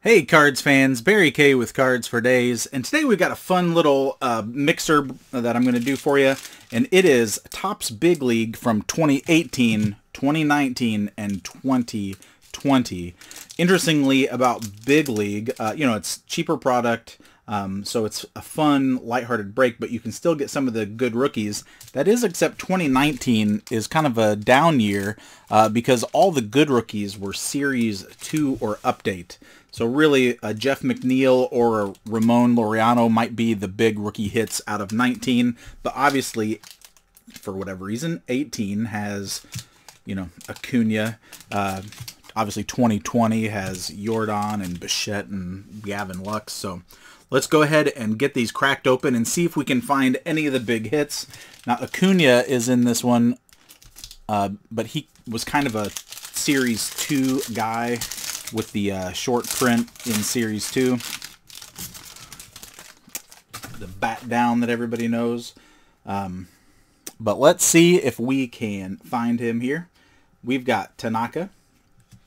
Hey Cards fans, Barry K with Cards for Daze, and today we've got a fun little uh, mixer that I'm going to do for you, and it is Topps Big League from 2018, 2019, and 2020. Interestingly, about Big League, uh, you know, it's cheaper product, um, so it's a fun, lighthearted break, but you can still get some of the good rookies. That is, except 2019 is kind of a down year uh, because all the good rookies were Series 2 or Update. So really, a Jeff McNeil or a Ramon Laureano might be the big rookie hits out of 19. But obviously, for whatever reason, 18 has, you know, Acuna. Uh, obviously, 2020 has Yordan and Bichette and Gavin Lux. So let's go ahead and get these cracked open and see if we can find any of the big hits. Now, Acuna is in this one, uh, but he was kind of a Series 2 guy with the uh, short print in Series 2. The bat down that everybody knows. Um, but let's see if we can find him here. We've got Tanaka,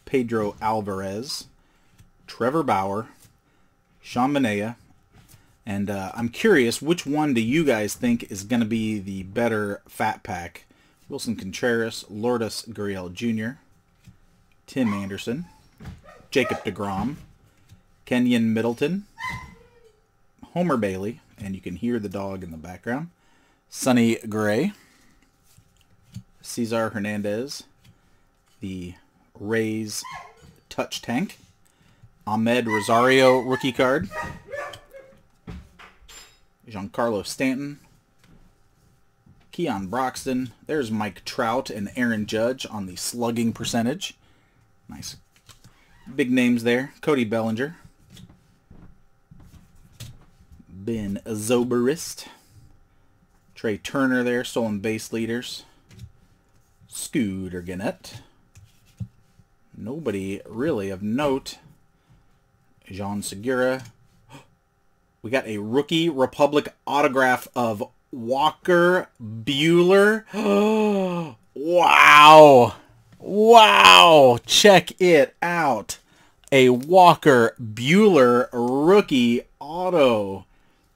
Pedro Alvarez, Trevor Bauer, Sean Manaea, and uh, I'm curious, which one do you guys think is going to be the better fat pack? Willson Contreras, Lourdes Gurriel Jr., Tim Anderson, Jacob DeGrom, Keynan Middleton, Homer Bailey, and you can hear the dog in the background, Sonny Gray, Cesar Hernandez, the Rays touch tank, Amed Rosario rookie card, Giancarlo Stanton, Keon Broxton. There's Mike Trout and Aaron Judge on the slugging percentage. Nice Big names there. Cody Bellinger. Ben Zobrist. Trea Turner there, stolen base leaders. Scooter Gennett. Nobody really of note. Jean Segura. We got a rookie Republic autograph of Walker Buehler. wow. Wow. Check it out a Walker Buehler rookie auto.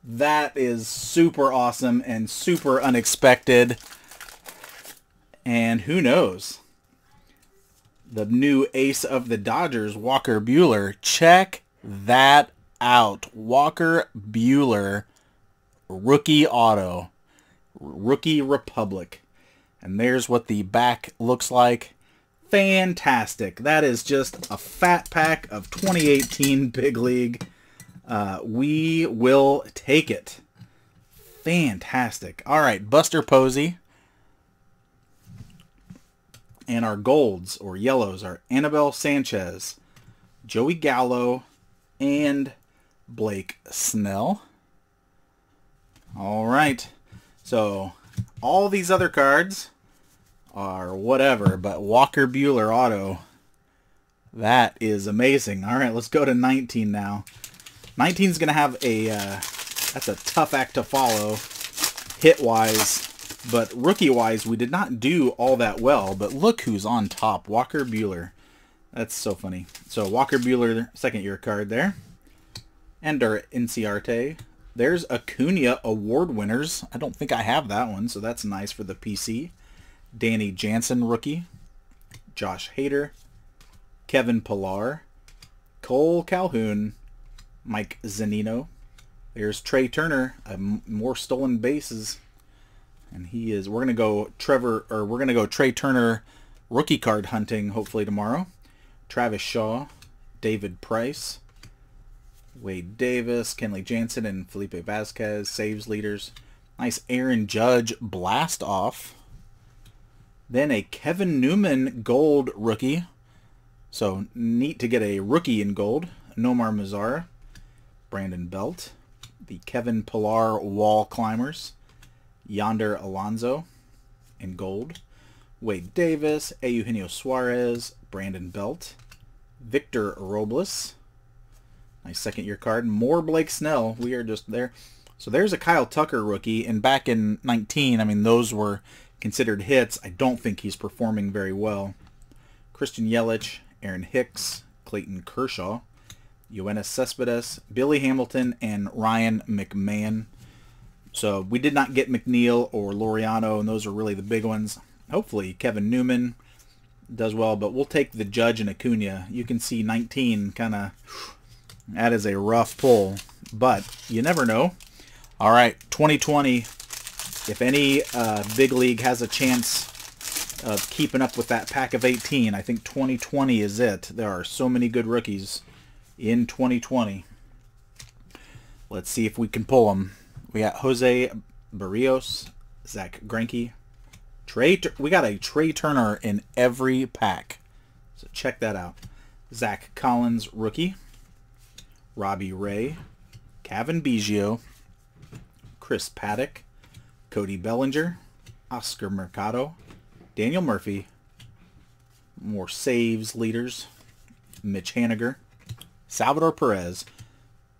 That is super awesome and super unexpected. And who knows? The new ace of the Dodgers, Walker Buehler. Check that out. Walker Buehler, rookie auto. Rookie Republic. And there's what the back looks like fantastic. That is just a fat pack of 2018 Big League. Uh, we will take it. Fantastic. All right, Buster Posey. And our golds, or yellows, are Anibal Sanchez, Joey Gallo, and Blake Snell. All right. So, all these other cards are whatever, but Walker Buehler auto, that is amazing. All right, let's go to 19 now. 19 is going to have a, uh, that's a tough act to follow hit-wise, but rookie-wise, we did not do all that well, but look who's on top, Walker Buehler. That's so funny. So Walker Buehler, second year card there. And our Inciarte. There's Acuna award winners. I don't think I have that one, so that's nice for the PC. Danny Jansen, rookie. Josh Hader. Kevin Pillar. Kole Calhoun. Mike Zunino. There's Trea Turner. more stolen bases. And he is, we're going to go Trevor, or we're going to go Trea Turner rookie card hunting hopefully tomorrow. Travis Shaw. David Price. Wade Davis, Kenley Jansen, and Felipe Vasquez, saves leaders. Nice Aaron Judge blast off. Then a Kevin Newman gold rookie. So neat to get a rookie in gold. Nomar Mazara. Brandon Belt. The Kevin Pillar wall climbers. Yonder Alonso in gold. Wade Davis. Eugenio Suarez. Brandon Belt. Victor Robles. Nice second year card. More Blake Snell. We are just there. So there's a Kyle Tucker rookie. And back in 19, I mean, those were considered hits. I don't think he's performing very well. Christian Yelich, Aaron Hicks, Clayton Kershaw, Yoenis Cespedes, Billy Hamilton, and Ryan McMahon. So we did not get McNeil or Laureano, and those are really the big ones. Hopefully Kevin Newman does well, but we'll take the Judge and Acuna. You can see 19 kind of, that is a rough pull, but you never know. All right, 2020, if any uh, big league has a chance of keeping up with that pack of 18, I think 2020 is it. There are so many good rookies in 2020. Let's see if we can pull them. We got Jose Berrios, Zack Greinke, Trea. We got a Trea Turner in every pack, so check that out. Zack Collins, rookie. Robbie Ray, Cavan Biggio, Chris Paddack, Cody Bellinger, Oscar Mercado, Daniel Murphy, more saves leaders, Mitch Haniger, Salvador Perez,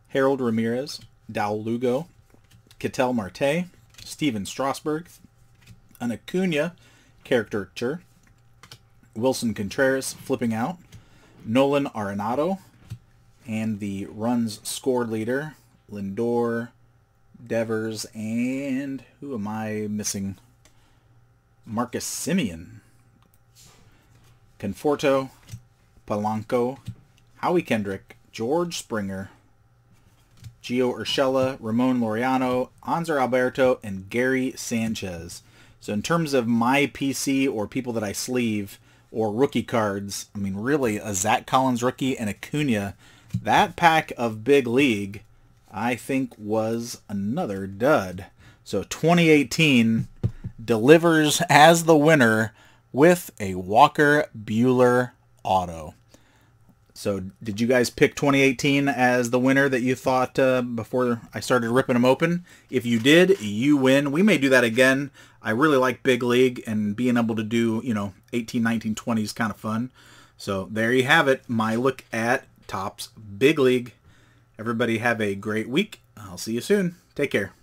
Harold Ramirez, Dal Lugo, Ketel Marte, Stephen Strasburg, an Acuna caricature, Willson Contreras flipping out, Nolan Arenado, and the runs scored leader, Lindor, Devers, and who am I missing? Marcus Semien. Conforto, Polanco, Howie Kendrick, George Springer, Gio Urshela, Ramon Laureano, Hanser Alberto, and Gary Sanchez. So in terms of my PC or people that I sleeve or rookie cards, I mean, really, a Zack Collins rookie and Acuna, that pack of Big League, I think was another dud. So 2018 delivers as the winner with a Walker Buehler auto. So did you guys pick 2018 as the winner that you thought uh, before I started ripping them open? If you did, you win. We may do that again. I really like Big League and being able to do, you know, 18, 19, 20 is kind of fun. So there you have it. My look at Topps Big League. Everybody have a great week. I'll see you soon. Take care.